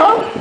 Huh?